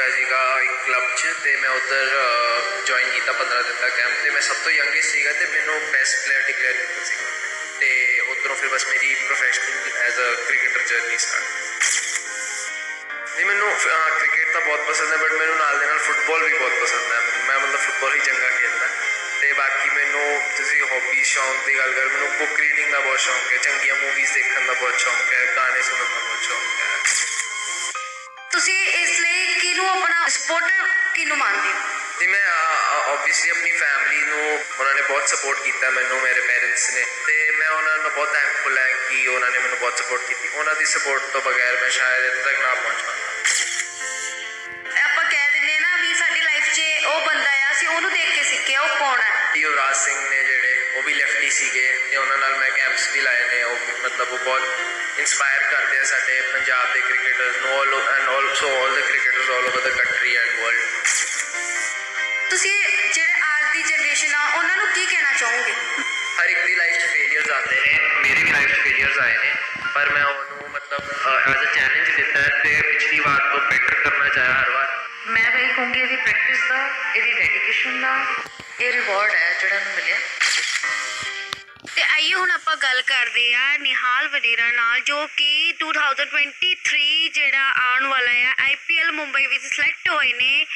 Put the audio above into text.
ਹੋਇਆ ਸੀਗਾ ਇੱਕ ਕਲੱਬ 'ਚ ਤੇ ਮੈਂ ਉੱਧਰ ਜੁਆਇਨ ਕੀਤਾ 15 ਦਿਨ ਦਾ ਕੈਂਪ ਤੇ। ਮੈਂ ਸਭ ਤੋਂ ਯੰਗੇਸਟ ਸੀਗਾ ਤੇ ਮੈਨੂੰ ਬੈਸਟ ਪਲੇਅਰ ਡਿਕਲੇਅਰ ਕੀਤਾ ਸੀ ਤੇ ਉਧਰੋਂ ਫਿਰ ਬਸ ਮੇਰੀ professional as a cricketer journey start ਨਹੀਂ, ਮੈਨੂੰ ਕ੍ਰਿਕਟ ਤਾਂ ਬਹੁਤ ਪਸੰਦ ਹੈ ਬਟ ਮੈਨੂੰ ਨਾਲ ਦੇ ਨਾਲ ਫੁੱਟਬਾਲ ਵੀ ਬਹੁਤ ਪਸੰਦ ਹੈ। ਮੈਂ ਮਤਲਬ ਫੁੱਟਬਾਲ ਹੀ ਚੰਗਾ ਖੇਡਦਾ। ਤੇ ਬਾਕੀ ਮੈਨੂੰ, ਤੁਸੀਂ ਹੌਬੀ ਸ਼ੌਂਕ ਦੀ ਗੱਲ ਕਰ, ਮੈਨੂੰ ਬੁੱਕ ਰੀਡਿੰਗ ਦਾ ਬਹੁਤ ਸ਼ੌਂਕ ਹੈ, ਚੰਗੀਆਂ ਮੂਵੀਜ਼ ਦੇਖਣ ਦਾ ਬਹੁਤ ਸ਼ੌਂਕ ਹੈ, ਗਾਣੇ ਸੁਣਨ ਦਾ ਬਹੁਤ ਸ਼ੌਂਕ ਹੈ। ਤੁਸੀਂ ਸਪੋਰਟਰ ਕਿਹਨੂੰ ਮੰਨਦੇ ਹੋ? ਤੇ ਮੈਂ ਆਬਵੀਅਸਲੀ ਆਪਣੀ ਫੈਮਿਲੀ ਨੂੰ ਉਹਨਾਂ ਨੇ ਬਹੁਤ ਸਪੋਰਟ ਕੀਤਾ ਮੈਨੂੰ ਮੇਰੇ ਪੇਰੈਂਟਸ ਨੇ ਤੇ ਮੈਂ ਉਹਨਾਂ ਨੂੰ ਬਹੁਤ ਥੈਂਕਫੁਲ ਹਾਂ ਕਿ ਉਹਨਾਂ ਨੇ ਮੈਨੂੰ ਬਹੁਤ ਸਪੋਰਟ ਕੀਤੀ। ਉਹਨਾਂ ਦੀ ਸਪੋਰਟ ਤੋਂ ਬਗੈਰ ਮੈਂ ਸ਼ਾਇਦ ਇੱਥੇ ਤੱਕ ਨਾ ਪਹੁੰਚ ਪਾਉਂਦਾ ਆਪਾਂ ਕਹਿ ਦਿੰਦੇ ਆ ਨਾ ਵੀ ਸਾਡੀ ਲਾਈਫ 'ਚ ਉਹ ਬੰਦਾ ਆ ਅਸੀਂ ਉਹਨੂੰ ਦੇਖ ਕੇ ਸਿੱਖੇ ਉਹ ਕੌਣ ਹੈ ਯੁਵਰਾਜ ਸਿੰਘ ਨੇ ਜਿਹੜੇ ਉਹ ਵੀ ਲੈਫਟੀ ਸੀਗੇ ਤੇ ਉਹਨਾਂ ਨਾਲ ਮੈਂ ਕੈਂਪਸ ਵੀ ਲਾਏ ਨੇ ਉਹ ਵੀ ਮਤਲਬ ਉਹ ਬਹੁਤ ਇਨਸਪਾਇਰ ਕਰਦੇ ਆ ਸਾਡੇ ਪੰਜਾਬ ਦੇ ਕ੍ਰਿਕਟਰਸ ਨੂੰ all and also all the cricketers all over the country and world ਤੁਸੀਂ ਜਿਹੜੇ ਅੱਜ ਦੀ ਜਨਰੇਸ਼ਨ ਆ ਉਹਨਾਂ ਨੂੰ ਕੀ ਕਹਿਣਾ ਚਾਹੋਗੇ? ਹਰ ਇੱਕ ਦੀ ਲਾਈਫ 'ਚ ਫੇਲਿਅਰਸ ਆਉਂਦੇ ਨੇ ਮੇਰੀ ਵੀ ਲਾਈਫ 'ਚ ਫੇਲਿਅਰਸ ਆਏ ਨੇ ਪਰ ਮੈਂ ਉਹਨੂੰ ਮਤਲਬ ਐਜ਼ ਅ ਚੈਲੰਜ ਲਿੱਤਾ ਤੇ ਪਿਛਲੀ ਵਾਰ ਤੋਂ ਬੈਟਰ ਕਰਨਾ ਚਾਹਿਆ ਹਰ ਵਾਰ। ਮੈਂ ਇਹ ਕਹੂੰਗੀ ਇਹਦੀ ਪ੍ਰੈਕਟਿਸ ਦਾ ਇਹਦੀ ਡੈਡੀਕੇਸ਼ਨ ਦਾ ਇਹ ਰਿਵਾਰਡ ਹੈ ਜਿਹੜਾ ਨੂੰ ਮਿਲਿਆ। ਤੇ ਆਈਏ ਹੁਣ ਆਪਾਂ ਗੱਲ ਕਰਦੇ ਆ ਨਿਹਾਲ ਵਡੇਰਾ ਨਾਲ, ਜੋ ਕਿ 2023 ਜਿਹੜਾ ਆਉਣ ਵਾਲਾ ਆ ਆਈਪੀਐਲ ਮੁੰਬਈ ਵਿੱਚ ਸਿਲੈਕਟ ਹੋਏ ਨੇ।